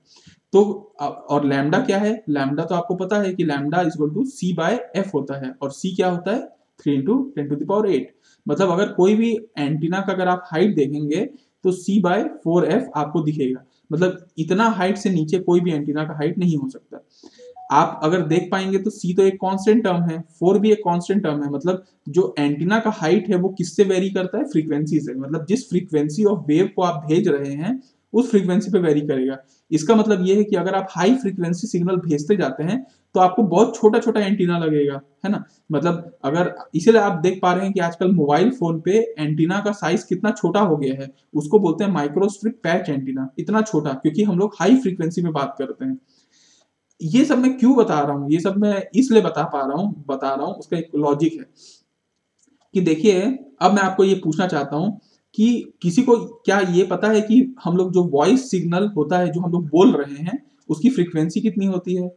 तो और लैमडा क्या है? लैमडा तो आपको पता है कि lambda is to C by F होता है, और सी क्या होता है? Three into ten to the power eight मतलब अगर कोई भी एंटीना का अगर आप हाइट देखेंगे तो सी बाय फोर एफ़ आपको दिखेगा। मतलब इतना हाइट से नीचे कोई भी एंटीना का हाइट नहीं हो सकता। आप अगर देख पाएँगे तो सी तो एक कांस्टेंट टर्म है फोर भी एक कांस्टेंट टर्म है। मतलब जो एंटीना का हाइट है वो किससे वेरी करता है? फ्रीक्वेंसी से। मतलब जिस फ्रीक्वेंसी ऑफ़ वेव को आप भेज रहे हैं, उस फ्रीक्वेंसी पे वेरी करेगा। इसका मतलब ये है कि अगर आप हाई फ्रीक्वेंसी सिग्नल भेजते जाते हैं तो आपको बहुत छोटा छोटा एंटीना लगेगा, है ना? मतलब अगर इसीलिए आप देख पा रहे हैं कि आजकल मोबाइल फ़ोन पे एंटीना का साइज़ कितना छोटा हो गया है, उसको बोलते हैं माइक्रोस्ट्रिप पैच एंटीना इतना छोटा, क्योंकि हम लोग हाई फ्रीक्वेंसी में बात करते हैं। ये सब मैं क्यों बता रहा हूँ? ये सब मैं इसलिए बता पा रहा हूँ, बता रहा हूँ, उसका एक लॉजिक है कि देखिए, अब मैं आपको ये पूछना चाहता हूँ कि किसी को क्या ये पता है कि हम लोग जो वॉइस सिग्नल होता है, जो हम लोग बोल रहे हैं, उसकी फ्रीक्वेंसी कितनी होती है?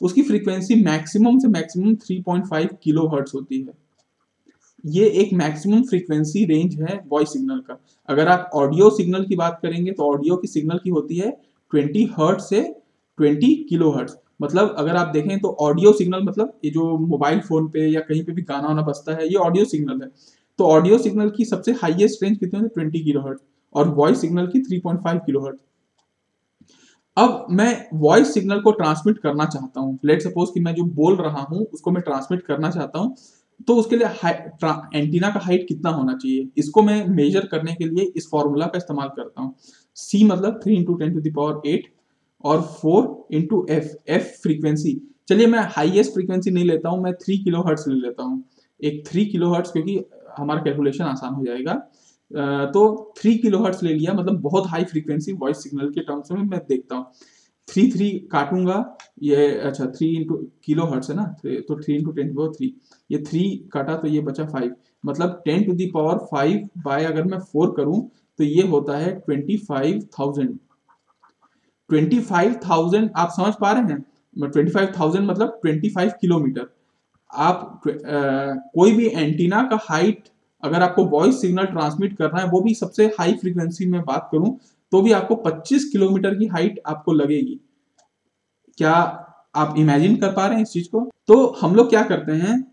उसकी फ्रीक्वेंसी मैक्सिमम से मैक्सिमम 3.5 किलो हर्ट्स होती है। ये एक मैक्सिमम फ्रीक्वेंसी रेंज है वॉइस सिग्नल का। अगर आप ऑडियो सिग्नल की बात करेंगे तो ऑडियो की सिग्नल की होती है 20 हर्ट से 20 किलो हर्ट्स मतलब अगर आप देखें तो ऑडियो सिग्नल मतलब ये जो मोबाइल फ़ोन पे या कहीं पे भी गाना वाना बजता है, ये ऑडियो सिग्नल है। तो ऑडियो सिग्नल की सबसे हाईएस्ट रेंज कितनी है? ट्वेंटी किलो हर्ट और वॉइस सिग्नल की three point five kilo hertz अब मैं वॉइस सिग्नल को ट्रांसमिट करना चाहता हूँ। लेट सपोज़ कि मैं जो बोल रहा हूँ, उसको मैं ट्रांसमिट करना चाहता हूँ तो उसके लिए एंटीना का हाइट कितना होना चाहिए? इसको मैं मेजर करने के लिए इस फॉर्मूला का इस्तेमाल करता हूँ। सी मतलब three into ten to the power eight और four into F F frequency चलिए मैं हाईएस्ट फ्रीक्वेंसी नहीं लेता हूँ, मैं थ्री किलो हर्ट्स ले लेता हूँ। एक थ्री किलो हर्ट्स क्योंकि हमारा कैलकुलेशन आसान हो जाएगा। तो थ्री किलो हर्ट्स ले लिया मतलब बहुत हाई फ्रीक्वेंसी वॉइस सिग्नल के टर्म्स में मैं देखता हूँ। थ्री थ्री काटूँगा, ये अच्छा थ्री इंटू किलो हर्ट्स है ना? तो three into ten to three ये थ्री काटा तो ये बचा फाइव मतलब ten to the power five by अगर मैं फोर करूँ तो ये होता है twenty five thousand twenty five thousand आप समझ पा रहे हैं? ट्वेंटी फाइव थाउज़ेंड मतलब ट्वेंटी फाइव किलोमीटर। आप आ, कोई भी एंटीना का हाइट अगर आपको वॉइस सिग्नल ट्रांसमिट करना है वो भी सबसे हाई फ्रीक्वेंसी में बात करूँ तो भी आपको 25 किलोमीटर की हाइट आपको लगेगी। क्या आप इमेजिन कर पा रहे हैं इस चीज़ को? तो हम लोग क्या करते हैं?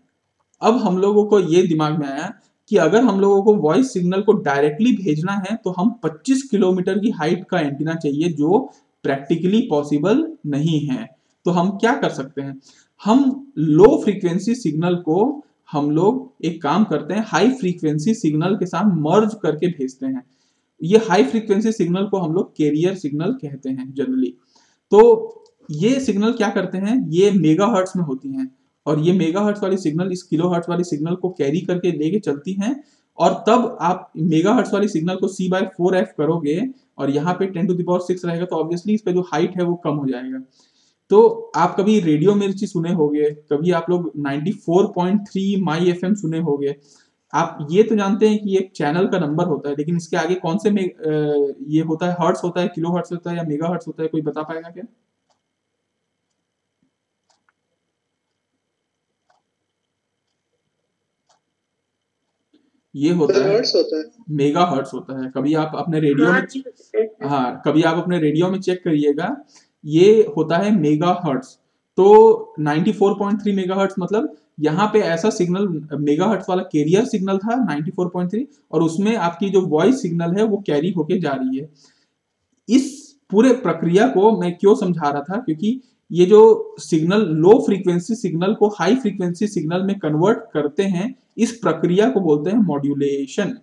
अब हम लोगों को ये दिमाग में आया कि अगर हम लोगों को वॉइस सिग्नल को डायरेक्टली भेजना है तो हम 25 किलोमीटर की हाइट का एंटीना चाहिए जो प्रैक्टिकली पॉसिबल नहीं है। तो हम क्या कर सकते हैं? हम लो फ्रीक्वेंसी सिग्नल को हम लोग एक काम करते हैं हाई फ्रीक्वेंसी सिग्नल के साथ मर्ज करके भेजते हैं। ये हाई फ्रीक्वेंसी सिग्नल को हम लोग कैरियर सिग्नल कहते हैं जनरली तो ये सिग्नल क्या करते हैं? ये मेगा हर्ट्स में होती हैं और ये मेगा हर्ट्स वाली सिग्नल इस किलो हर्ट्स वाली सिग्नल को कैरी करके लेके चलती हैं। और तब आप मेगा हर्ट्स वाली सिग्नल को सी बाय फोर एफ़ करोगे और यहाँ पे टेन टू दावर सिक्स रहेगा तो ऑब्वियसली इसका जो हाइट है वो कम हो जाएगा। तो आप कभी रेडियो मिर्ची सुने होंगे, कभी आप लोग 94.3 माई एफएम सुने होंगे। आप ये तो जानते हैं कि एक चैनल का नंबर होता है, लेकिन इसके आगे कौन से में ये होता है हर्ट्स होता है किलो हर्ट्स होता है या मेगा हर्ट्स होता है, कोई बता पाएगा क्या? ये होता है। होता है। मेगा हर्ट्स होता है। कभी आप अपने रेडियो में हाँ, हाँ। कभी आप अपने रेडियो में चेक करिएगा। ये होता है मेगा हर्ट्स तो 94.3 मेगाहर्ट्ज मतलब यहाँ पे ऐसा सिग्नल मेगाहर्ट्ज वाला कैरियर सिग्नल था 94.3 और उसमें आपकी जो वॉइस सिग्नल है वो कैरी होके जा रही है। इस पूरे प्रक्रिया को मैं क्यों समझा रहा था? क्योंकि ये जो सिग्नल लो फ्रीक्वेंसी सिग्नल को हाई फ्रीक्वेंसी सिग्नल में कन्वर्ट करते हैं, इस प्रक्रिया को बोलते हैं मॉड्यूलेशन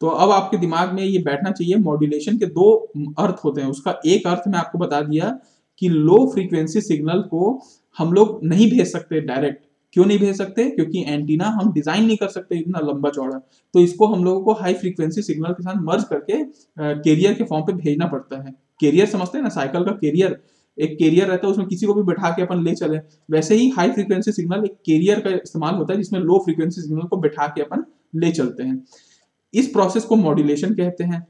तो अब आपके दिमाग में ये बैठना चाहिए मॉड्यूलेशन के दो अर्थ होते हैं। उसका एक अर्थ मैं आपको बता दिया कि लो फ्रीक्वेंसी सिग्नल को हम लोग नहीं भेज सकते डायरेक्ट क्यों नहीं भेज सकते? क्योंकि एंटीना हम डिज़ाइन नहीं कर सकते इतना लंबा चौड़ा। तो इसको हम लोगों को हाई फ्रीक्वेंसी सिग्नल के साथ मर्ज करके कैरियर के फॉर्म पे भेजना पड़ता है। कैरियर समझते हैं ना साइकिल का कैरियर एक कैरियर रहता है, उसमें किसी को भी बैठा के अपन ले चले। वैसे ही हाई फ्रीक्वेंसी सिग्नल एक कैरियर का इस्तेमाल होता है, जिसमें लो फ्रीक्वेंसी सिग्नल को बैठा के अपन ले चलते हैं। इस प्रोसेस को मॉड्यूलेशन कहते हैं।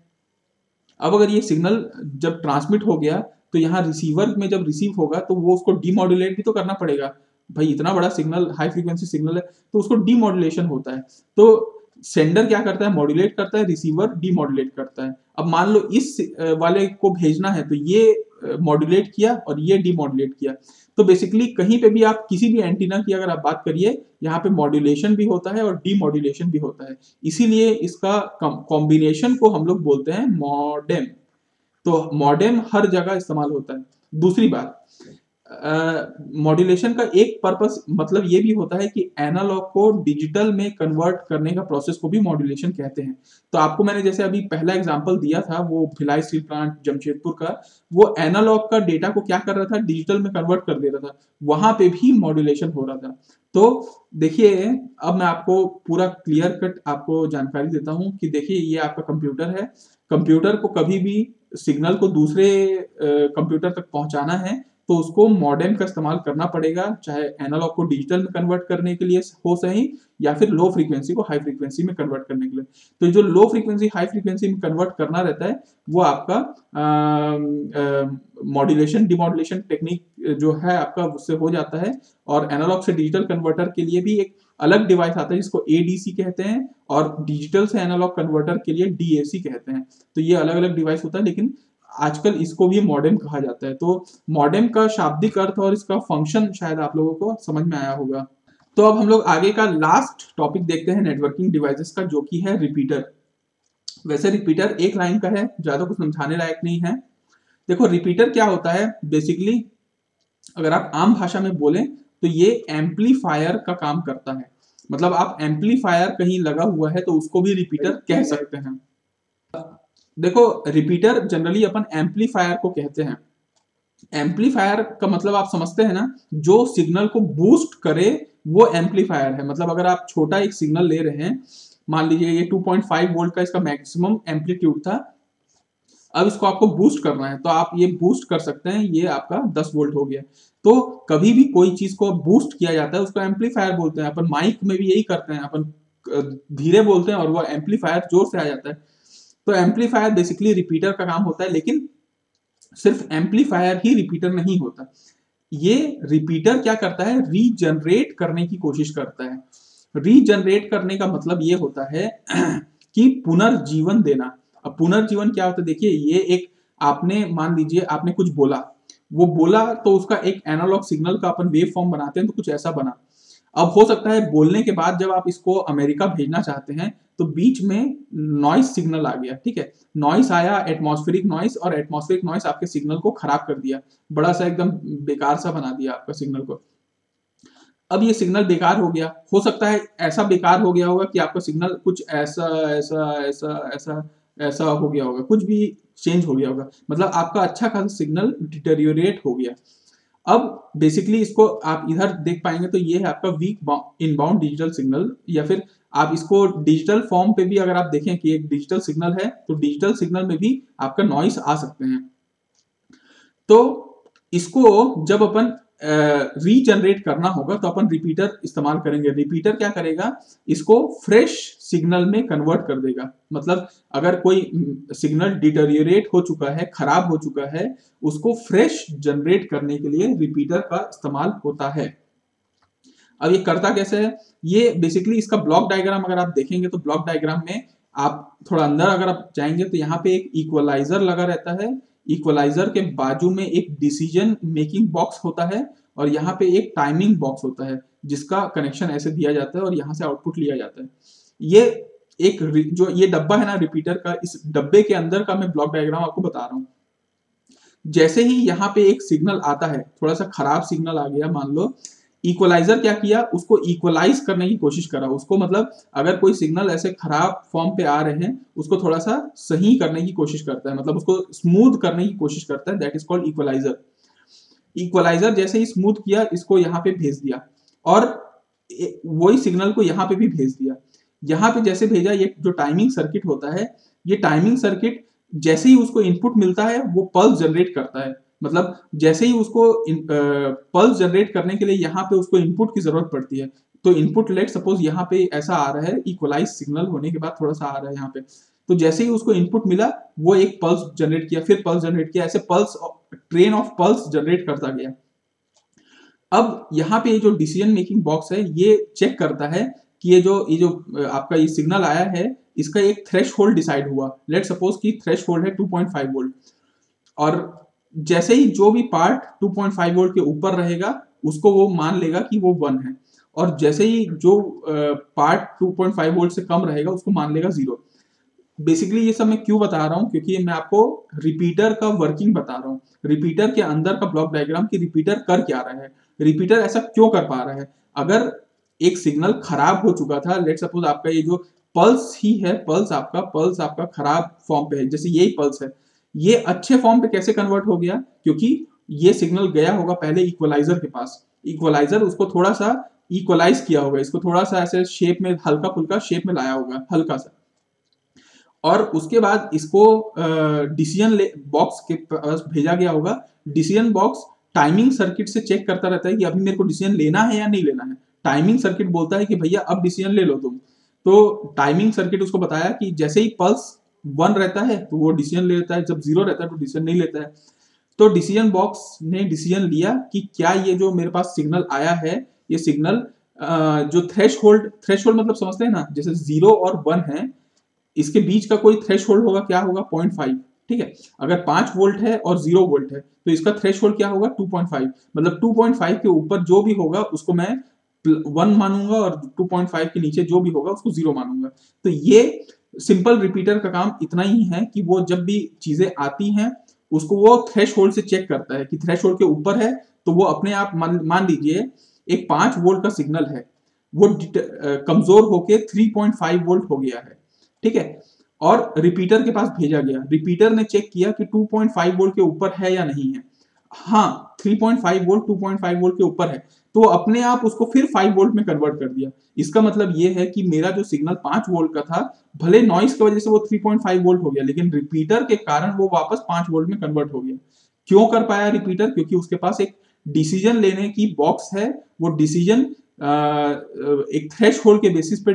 अब अगर ये सिग्नल जब ट्रांसमिट हो गया तो यहाँ रिसीवर में जब रिसीव होगा तो वो उसको डीमॉड्यूलेट भी तो करना पड़ेगा। भाई, इतना बड़ा सिग्नल हाई फ्रीक्वेंसी सिग्नल है तो उसको डीमॉड्यूलेशन होता है। तो सेंडर क्या करता है? मॉड्यूलेट करता है रिसीवर डीमॉड्यूलेट करता है। अब मान लो इस वाले को भेजना है तो ये मॉड्यूलेट किया और ये डीमॉड्यूलेट किया। तो बेसिकली कहीं पे भी आप किसी भी एंटीना की अगर आप बात करिए, यहाँ पे मॉड्यूलेशन भी होता है और डीमॉड्यूलेशन भी होता है। इसीलिए इसका कॉम्बिनेशन को हम लोग बोलते हैं मॉडेम तो मॉडेम हर जगह इस्तेमाल होता है। दूसरी बात मॉड्यूलेशन का एक पर्पस मतलब ये भी होता है कि एनालॉग को डिजिटल में कन्वर्ट करने का प्रोसेस को भी मॉड्यूलेशन कहते हैं। तो आपको मैंने जैसे अभी पहला एग्जांपल दिया था, वो भिलाई स्टील प्लांट, जमशेदपुर का, वो एनालॉग का डेटा को क्या कर रहा था? डिजिटल में कन्वर्ट कर दे रहा था। वहाँ पे भी मॉड्यूलेशन हो रहा था। तो देखिए, अब मैं आपको पूरा क्लियर कट आपको जानकारी देता हूँ कि देखिए, ये आपका कंप्यूटर है। कंप्यूटर को कभी भी सिग्नल को दूसरे कंप्यूटर तक पहुंचाना है। तो उसको मॉडेम का इस्तेमाल करना पड़ेगा, चाहे एनालॉग को डिजिटल में कन्वर्ट करने के लिए हो सही, या फिर लो फ्रीक्वेंसी को हाई फ्रीक्वेंसी में कन्वर्ट करने के लिए। तो जो लो फ्रीक्वेंसी हाई फ्रीक्वेंसी में कन्वर्ट करना रहता है, वो आपका मॉड्यूलेशन डिमोडुलेशन टेक्निक जो है आपका, उससे हो जाता है। और एनालॉग से डिजिटल कन्वर्टर के लिए भी एक अलग डिवाइस आता है, जिसको एडीसी कहते हैं, और डिजिटल से एनालॉग कन्वर्टर के लिए डीएसी कहते हैं। तो ये अलग अलग डिवाइस होता है, लेकिन आजकल इसको भी मॉडेम कहा जाता है। तो मॉडेम का शाब्दिक अर्थ और इसका फ़ंक्शन शायद आप लोगों को समझ में आया होगा। तो अब हम लोग आगे का लास्ट टॉपिक देखते हैं नेटवर्किंग डिवाइसेस का, जो कि है रिपीटर वैसे रिपीटर एक लाइन का है, ज़्यादा कुछ समझाने लायक नहीं है। देखो रिपीटर क्या होता है? बेसिकली अगर आप आम भाषा में बोले तो ये एम्पलीफायर का काम करता है। मतलब आप एम्पलीफायर कहीं लगा हुआ है तो उसको भी रिपीटर कह सकते हैं। देखो रिपीटर जनरली अपन एम्पलीफायर को कहते हैं। एम्पलीफायर का मतलब आप समझते हैं ना, जो सिग्नल को बूस्ट करे, वो एम्पलीफायर है। मतलब अगर आप छोटा एक सिग्नल ले रहे हैं, मान लीजिए ये 2.5 वोल्ट का इसका मैक्सिमम एम्पलीट्यूड था, अब इसको आपको बूस्ट करना है तो आप ये बूस्ट कर सकते हैं, ये आपका 10 वोल्ट हो गया। तो कभी भी कोई चीज़ को बूस्ट किया जाता है, उसको एम्पलीफायर बोलते हैं। अपन माइक में भी यही करते हैं, अपन धीरे बोलते हैं और वो एम्पलीफायर ज़ोर से आ जाता है। तो एम्पलीफायर बेसिकली रिपीटर का काम होता है, लेकिन सिर्फ़ एम्पलीफायर ही रिपीटर नहीं होता। ये रिपीटर क्या करता है? रीजनरेट करने की कोशिश करता है। रीजनरेट करने का मतलब ये होता है कि पुनर्जीवन देना। अब पुनर्जीवन क्या होता है? देखिए, ये एक आपने, मान लीजिए, आपने कुछ बोला। वो बोला तो उसका एक एनालॉग सिग्नल का अपन वेव फॉर्म बनाते हैं तो कुछ ऐसा बना। अब हो सकता है बोलने के बाद जब आप इसको अमेरिका भेजना चाहते हैं तो बीच में नॉइस सिग्नल आ गया, ठीक है? नॉइस आया एटमॉस्फेरिक नॉइस और एटमॉस्फेरिक नॉइस आपके सिग्नल को खराब कर दिया। बड़ा सा एकदम बेकार सा बना दिया आपका सिग्नल को। अब ये सिग्नल बेकार हो गया। हो सकता है ऐसा बेकार हो गया होगा कि आपका सिग्नल कुछ ऐसा ऐसा ऐसा ऐसा ऐसा हो गया होगा। कुछ भी चेंज हो गया होगा। मतलब आपका अच्छा खासा सिग्नल डिटेरियोरेट हो गया। अब बेसिकली इसको आप इधर देख पाएँगे तो ये है आपका वीक इनबाउंड डिजिटल सिग्नल या फिर आप इसको डिजिटल फॉर्म पे भी अगर आप देखें कि एक डिजिटल सिग्नल है तो डिजिटल सिग्नल में भी आपका नॉइस आ सकते हैं। तो इसको जब अपन रीजनरेट करना होगा तो अपन रिपीटर इस्तेमाल करेंगे। रिपीटर क्या करेगा? इसको फ्रेश सिग्नल में कन्वर्ट कर देगा। मतलब अगर कोई सिग्नल डिटोरियोरेट हो चुका है, खराब हो चुका है, उसको फ्रेश जनरेट करने के लिए रिपीटर का इस्तेमाल होता है। अब ये करता कैसे है? ये बेसिकली इसका ब्लॉक डायग्राम अगर आप देखेंगे तो ब्लॉक डायग्राम में आप थोड़ा अंदर अगर आप जाएँगे तो यहाँ पे एक इक्वलाइजर लगा रहता है। इक्वलाइजर के बाजू में एक डिसीज़न मेकिंग बॉक्स होता है और यहाँ पे एक टाइमिंग बॉक्स होता है, जिसका कनेक्शन ऐसे दिया जाता है और यहाँ से आउटपुट लिया जाता है। ये एक जो ये डब्बा है ना रिपीटर का, इस डब्बे के अंदर का मैं ब्लॉक डायग्राम आपको बता रहा हूँ। जैसे ही यहाँ पे एक सिग्नल आता है, थोड़ा सा खराब सिग्नल आ गया, मान लो इक्वलाइजर क्या किया? उसको इक्वलाइज करने की कोशिश करा। उसको मतलब अगर कोई सिग्नल ऐसे खराब फॉर्म पे आ रहे हैं, उसको थोड़ा सा सही करने की कोशिश करता है। मतलब उसको स्मूथ करने की कोशिश करता है। That is called equaliser equaliser जैसे ही स्मूथ किया, इसको यहाँ पे भेज दिया। और वही सिग्नल को यहाँ पे भी भेज दिया। यहाँ पे जैसे भेजा, ये जो टाइमिंग सर्किट होता है, ये टाइमिंग सर्किट जैसे ही उसको इनपुट मिलता है, वो पल्स जनरेट करता है। मतलब जैसे ही उसको पल्स जनरेट करने के लिए यहाँ पे उसको इनपुट की ज़रूरत पड़ती है। तो इनपुट लेट सपोज़ यहाँ पे ऐसा आ रहा है इक्वलाइज सिग्नल होने के बाद थोड़ा सा आ रहा है यहाँ पे। तो जैसे ही उसको इनपुट मिला, वो एक पल्स जनरेट किया, फिर पल्स जनरेट किया, ऐसे pulse train of pulse generate करता गया। अब यहाँ पे जो डिसीज़न मेकिंग बॉक्स है, ये चेक करता है कि ये जो ये जो आपका ये सिग्नल आया है, इसका एक थ्रेश डिसाइड हुआ। लेट सपोज़ की थ्रेश है 2.5 वोल्ट और जैसे ही जो भी पार्ट 2.5 वोल्ट के ऊपर रहेगा, उसको वो मान लेगा कि वो वन है। और जैसे ही जो पार्ट 2.5 वोल्ट से कम रहेगा, उसको मान लेगा ज़ीरो बेसिकली ये सब मैं क्यों बता रहा हूँ? क्योंकि मैं आपको रिपीटर का वर्किंग बता रहा हूँ। रिपीटर के अंदर का ब्लॉक डायग्राम कि रिपीटर कर क्या रहा है? रिपीटर ऐसा क्यों कर पा रहा है? अगर एक सिग्नल खराब हो चुका था लेट सपोज़ आपका ये जो पल्स ही है पल्स आपका पल्स आपका खराब फॉर्म पे है, जैसे यही पल्स है। ये अच्छे फॉर्म पे कैसे कन्वर्ट हो गया? क्योंकि ये सिग्नल गया होगा पहले इक्वलाइजर के पास। इक्वलाइजर उसको थोड़ा सा इक्वलाइज किया होगा। इसको थोड़ा सा ऐसे शेप में हल्का फुल्का शेप में लाया होगा, हल्का सा। और उसके बाद इसको डिसीज़न बॉक्स के पास भेजा गया होगा। डिसीज़न बॉक्स टाइमिंग सर्किट से चेक करता रहता है कि अभी मेरे को डिसीज़न लेना है या नहीं लेना है। टाइमिंग सर्किट बोलता है कि भैया अब डिसीज़न ले लो तुम। तो टाइमिंग सर्किट उसको बताया कि जैसे ही पल्स वन रहता है तो वो डिसीज़न ले लेता है। जब ज़ीरो रहता है तो डिसीज़न नहीं लेता है। तो डिसीज़न बॉक्स ने डिसीज़न लिया कि क्या ये जो मेरे पास सिग्नल आया है, ये सिग्नल जो थ्रेश होल्ड थ्रेश होल्ड मतलब समझते हैं ना, जैसे ज़ीरो और वन है, इसके बीच का कोई थ्रेश होल्ड होगा, क्या होगा? पॉइंट फाइव ठीक है? अगर पाँच वोल्ट है और ज़ीरो वोल्ट है तो इसका थ्रेश होल्ड क्या होगा? टू पॉइंट फाइव मतलब टू पॉइंट फाइव के ऊपर जो भी होगा, उसको मैं वन मानूँगा और टू पॉइंट फाइव के नीचे जो भी होगा, उसको ज़ीरो मानूँगा। तो ये सिंपल रिपीटर का काम इतना ही है कि वो जब भी चीज़ें आती हैं, उसको वो थ्रेश होल्ड से चेक करता है कि थ्रेश होल्ड के ऊपर है तो वो अपने आप मान लीजिए, एक पाँच वोल्ट का सिग्नल है। वो कमज़ोर होके 3.5 वोल्ट हो गया है। ठीक है? और रिपीटर के पास भेजा गया। रिपीटर ने चेक किया कि 2.5 वोल्ट के ऊपर है या नहीं है। हाँ 3.5 वोल्ट 2.5 वोल्ट के ऊपर है। तो अपने आप उसको फिर 5 वोल्ट में कन्वर्ट कर दिया। इसका मतलब ये है कि मेरा जो सिग्नल 5 वोल्ट का था, भले नॉइस की वजह से वो 3.5 वोल्ट हो गया, लेकिन रिपीटर के कारण वो वापस 5 वोल्ट में कन्वर्ट हो गया। क्यों कर पाया रिपीटर क्योंकि उसके पास एक डिसीज़न लेने की बॉक्स है। वो डिसीज़न एक थ्रेश होल्ड के बेसिस पे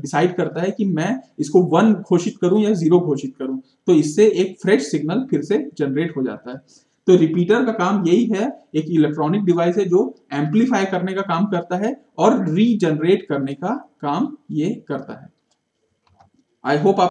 डिसाइड करता है कि मैं इसको वन घोषित करूँ या ज़ीरो घोषित करूँ। तो इससे एक फ्रेश सिग्नल फिर से जनरेट हो जाता है। तो रिपीटर का काम यही है, एक इलेक्ट्रॉनिक डिवाइस है जो एम्पलीफाई करने का काम करता है और रीजनरेट करने का काम ये करता है। आई होप आप